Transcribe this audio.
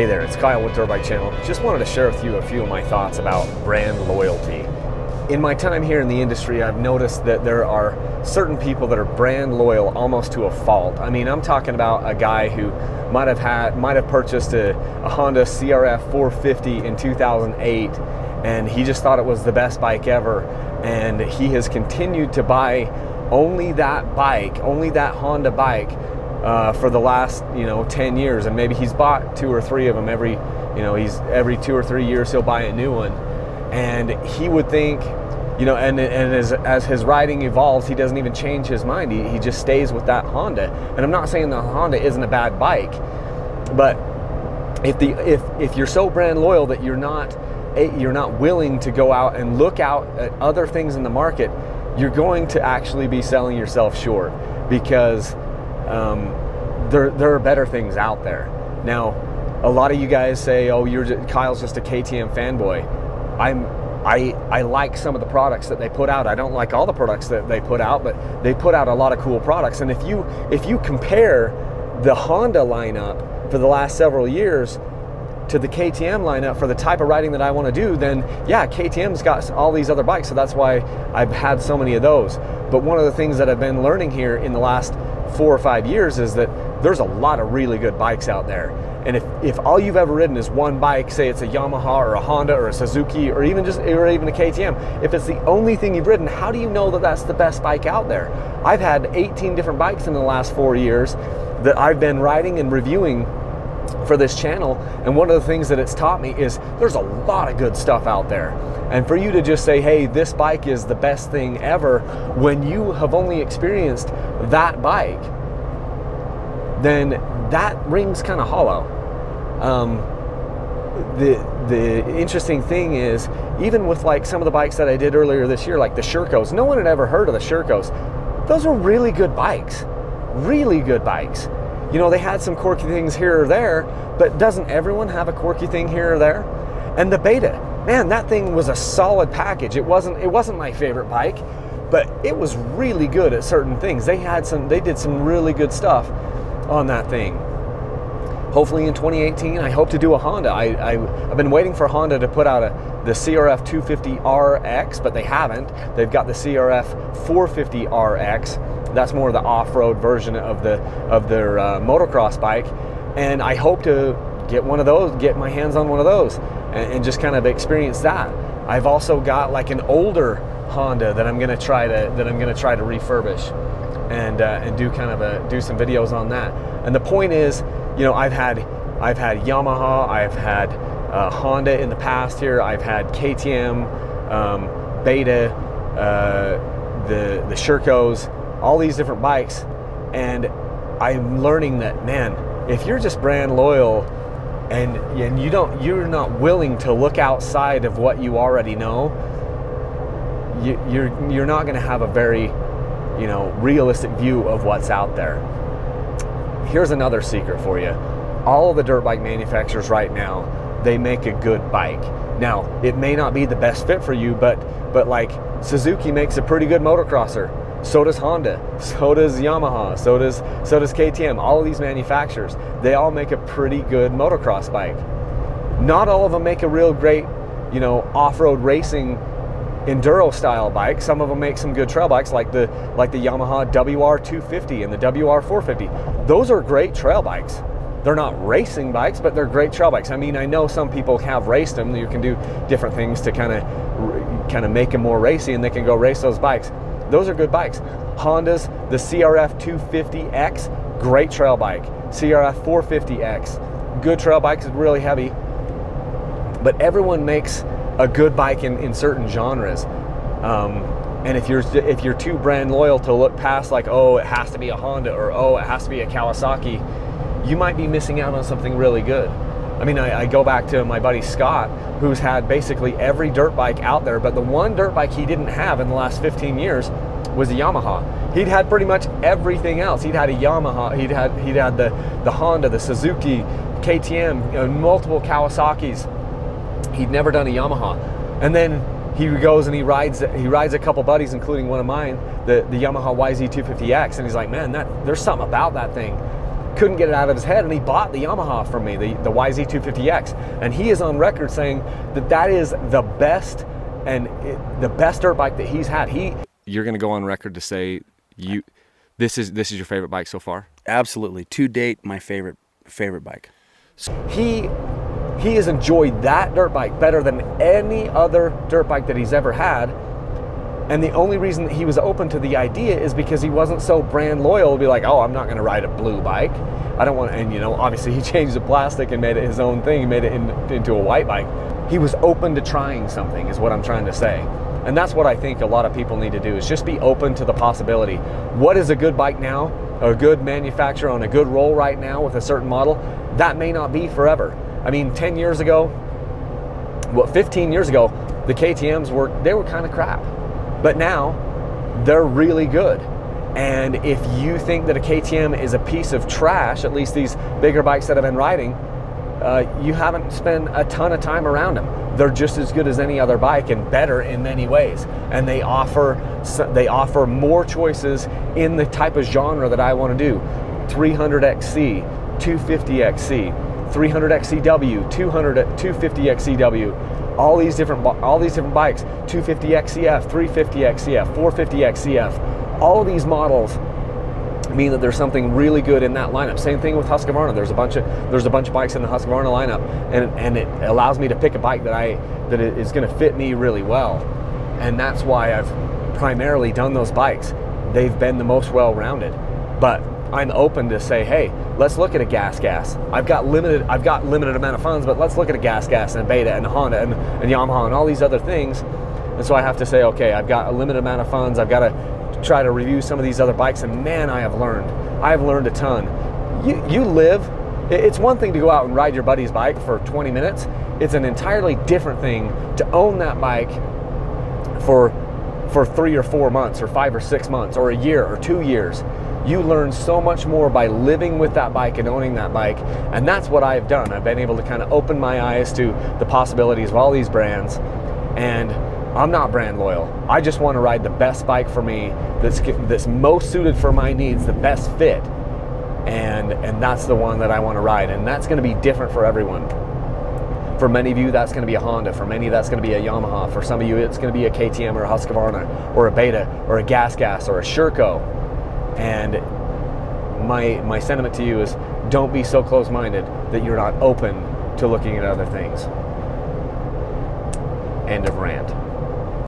Hey there, it's Kyle with Dirt Bike Channel. Just wanted to share with you a few of my thoughts about brand loyalty. In my time here in the industry, I've noticed that there are certain people that are brand loyal almost to a fault. I mean, I'm talking about a guy who might have had might have purchased a, a Honda CRF 450 in 2008 and he just thought it was the best bike ever and he has continued to buy only that bike, only that Honda bike uh, for the last you know 10 years and maybe he's bought two or three of them every you know he's every two or three years he'll buy a new one. And he would think you know and, and as, as his riding evolves he doesn't even change his mind. He, he just stays with that honda. And i'm not saying the honda isn't a bad bike but if the if if you're so brand loyal that you're not you're not willing to go out and look out at other things in the market you're going to actually be selling yourself short. Because um, there, there are better things out there. Now, a lot of you guys say, "Oh, you're just, Kyle's just a KTM fanboy." I'm I I like some of the products that they put out. I don't like all the products that they put out, but they put out a lot of cool products. And if you if you compare the Honda lineup for the last several years to the KTM lineup for the type of riding that I want to do, then yeah, KTM's got all these other bikes, so that's why I've had so many of those. But one of the things that I've been learning here in the last four or five years is that there's a lot of really good bikes out there. And if, if all you've ever ridden is one bike, say it's a Yamaha or a Honda or a Suzuki or even just or even a KTM, if it's the only thing you've ridden, how do you know that that's the best bike out there? I've had 18 different bikes in the last four years that I've been riding and reviewing for this channel. And one of the things that it's taught me is there's a lot of good stuff out there. And for you to just say, hey, this bike is the best thing ever, when you have only experienced that bike, then that rings kind of hollow. Um, the the interesting thing is, even with like some of the bikes that I did earlier this year, like the Shercos, no one had ever heard of the Shercos. Those were really good bikes, really good bikes. You know, they had some quirky things here or there, but doesn't everyone have a quirky thing here or there? And the Beta, man, that thing was a solid package. It wasn't it wasn't my favorite bike, but it was really good at certain things. They had some they did some really good stuff on that thing. Hopefully in 2018, I hope to do a Honda. I, I, have been waiting for Honda to put out a, the CRF 250RX, but they haven't. They've got the CRF 450RX. That's more of the off-road version of the of their uh, motocross bike, and I hope to get one of those, get my hands on one of those, and, and just kind of experience that. I've also got like an older Honda that I'm gonna try to that I'm gonna try to refurbish and uh, and do kind of a do some videos on that. And the point is, you know, I've had I've had Yamaha, I've had uh, Honda in the past here, I've had KTM, um, Beta, uh, the the Shercos, all these different bikes, and I'm learning that man, if you're just brand loyal and and you don't you're not willing to look outside of what you already know, you, you're you're not going to have a very you know, realistic view of what's out there. Here's another secret for you. All the dirt bike manufacturers right now, they make a good bike. Now, it may not be the best fit for you, but but like Suzuki makes a pretty good motocrosser. So does Honda. So does Yamaha. So does so does KTM. All of these manufacturers, they all make a pretty good motocross bike. Not all of them make a real great, you know, off-road racing enduro style bike. Some of them make some good trail bikes like the like the Yamaha WR250 and the WR450. Those are great trail bikes. They're not racing bikes, but they're great trail bikes. I mean, I know some people have raced them. You can do different things to kind of kind of make them more racy, and they can go race those bikes. Those are good bikes. Honda's the CRF 250X, great trail bike. CRF 450X, good trail bike, is really heavy. But everyone makes a good bike in, in certain genres. Um, and if you're if you're too brand loyal to look past like oh it has to be a Honda or oh it has to be a Kawasaki, you might be missing out on something really good. I mean, I, I, go back to my buddy Scott, who's had basically every dirt bike out there, but the one dirt bike he didn't have in the last 15 years was a Yamaha. He'd had pretty much everything else. He'd had a Yamaha, he'd had he'd had the the Honda, the Suzuki, KTM, you know, multiple Kawasaki's He'd never done a Yamaha. And then he goes and he rides he rides a couple buddies, including one of mine, the, the Yamaha YZ250X, and he's like, man, that there's something about that thing. Couldn't get it out of his head, and he bought the Yamaha from me, the, the YZ250X. And he is on record saying that that is the best and it, the best dirt bike that he's had. He You're going to go on record to say you this is this is your favorite bike so far? Absolutely. To date, my favorite favorite bike. He he has enjoyed that dirt bike better than any other dirt bike that he's ever had. And the only reason that he was open to the idea is because he wasn't so brand loyal to be like, oh, I'm not going to ride a blue bike. I don't want, and you know, obviously he changed the plastic and made it his own thing. He made it in, into a white bike. He was open to trying something, is what I'm trying to say. And that's what I think a lot of people need to do is just be open to the possibility. What is a good bike now? A good manufacturer on a good roll right now with a certain model? That may not be forever. I mean, 10 years ago, what, 15 years ago, the KTMs were, they were kind of crap. But now, they're really good. And if you think that a KTM is a piece of trash, at least these bigger bikes that I've been riding, uh, you haven't spent a ton of time around them. They're just as good as any other bike and better in many ways. And they offer they offer more choices in the type of genre that I want to do. 300XC, 250XC, 300XCW, 200 250XCW, all these different all these different bikes, 250XCF, 350XCF, 450XCF, all of these models mean that there's something really good in that lineup. Same thing with Husqvarna. There's a bunch of there's a bunch of bikes in the Husqvarna lineup, and and it allows me to pick a bike that I that is going to fit me really well, and that's why I've primarily done those bikes. They've been the most well-rounded, but I'm open to say, hey, let's look at a gas gas. I've got limited I've got limited amount of funds, but let's look at a gas gas and a Beta and a Honda and, and Yamaha and all these other things. And so I have to say, okay, I've got a limited amount of funds. I've got to try to review some of these other bikes, and man, I have learned. I have learned a ton. You, you live, it's one thing to go out and ride your buddy's bike for 20 minutes. It's an entirely different thing to own that bike for, for three or four months, or five or six months, or a year, or two years. You learn so much more by living with that bike and owning that bike. And that's what I've done. I've been able to kind of open my eyes to the possibilities of all these brands. And I'm not brand loyal. I just want to ride the best bike for me that's that's most suited for my needs, the best fit. And and that's the one that I want to ride and that's going to be different for everyone. For many of you that's going to be a Honda, for many that's going to be a Yamaha, for some of you it's going to be a KTM or a Husqvarna or a Beta or a Gas Gas or a Sherco. And my my sentiment to you is don't be so close-minded that you're not open to looking at other things. End of rant.